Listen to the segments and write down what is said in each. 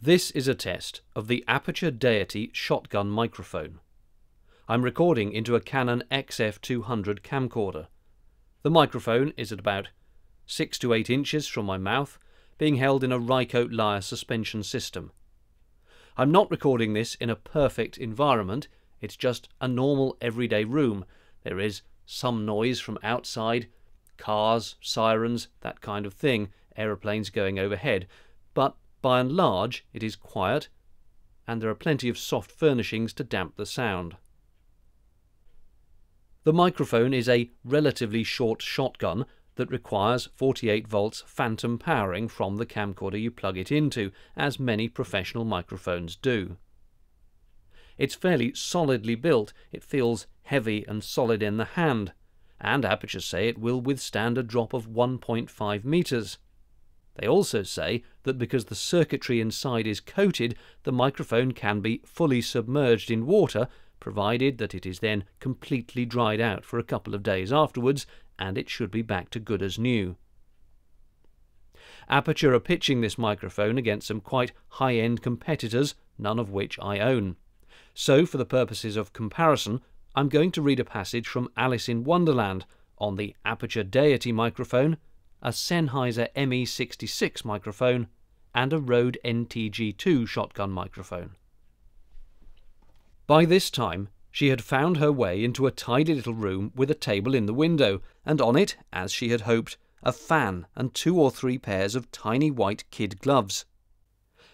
This is a test of the Aputure Deity shotgun microphone. I'm recording into a Canon XF200 camcorder. The microphone is at about 6 to 8 inches from my mouth, being held in a Rycote lyre suspension system. I'm not recording this in a perfect environment, it's just a normal everyday room. There is some noise from outside, cars, sirens, that kind of thing, aeroplanes going overhead, but by and large, it is quiet, and there are plenty of soft furnishings to damp the sound. The microphone is a relatively short shotgun that requires 48 volts phantom powering from the camcorder you plug it into, as many professional microphones do. It's fairly solidly built, it feels heavy and solid in the hand, and Aputures say it will withstand a drop of 1.5 meters. They also say that because the circuitry inside is coated, the microphone can be fully submerged in water, provided that it is then completely dried out for a couple of days afterwards, and it should be back to good as new. Aputure are pitching this microphone against some quite high-end competitors, none of which I own. So, for the purposes of comparison, I'm going to read a passage from Alice in Wonderland on the Aputure Deity microphone a Sennheiser ME66 microphone, and a Rode NTG2 shotgun microphone. By this time, she had found her way into a tidy little room with a table in the window, and on it, as she had hoped, a fan and two or three pairs of tiny white kid gloves.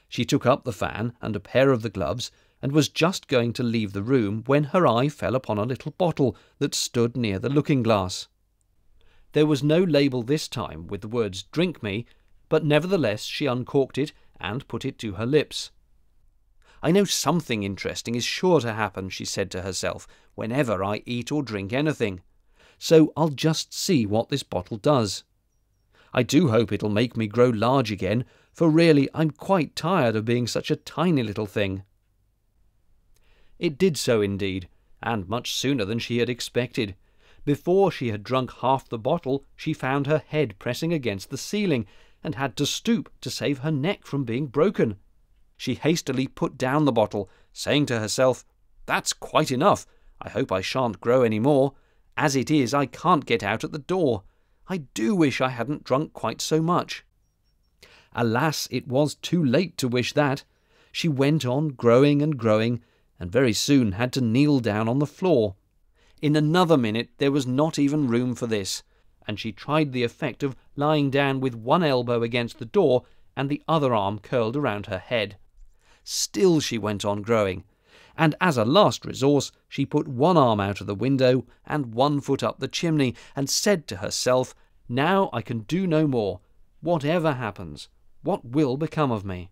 She took up the fan and a pair of the gloves and was just going to leave the room when her eye fell upon a little bottle that stood near the looking glass. There was no label this time with the words Drink Me, but nevertheless she uncorked it and put it to her lips. I know something interesting is sure to happen, she said to herself, whenever I eat or drink anything. So I'll just see what this bottle does. I do hope it'll make me grow large again, for really I'm quite tired of being such a tiny little thing. It did so indeed, and much sooner than she had expected. Before she had drunk half the bottle, she found her head pressing against the ceiling, and had to stoop to save her neck from being broken. She hastily put down the bottle, saying to herself, That's quite enough. I hope I shan't grow any more. As it is, I can't get out at the door. I do wish I hadn't drunk quite so much. Alas, it was too late to wish that. She went on growing and growing, and very soon had to kneel down on the floor. In another minute there was not even room for this, and she tried the effect of lying down with one elbow against the door and the other arm curled around her head. Still she went on growing, and as a last resource she put one arm out of the window and one foot up the chimney, and said to herself, Now I can do no more. Whatever happens, what will become of me?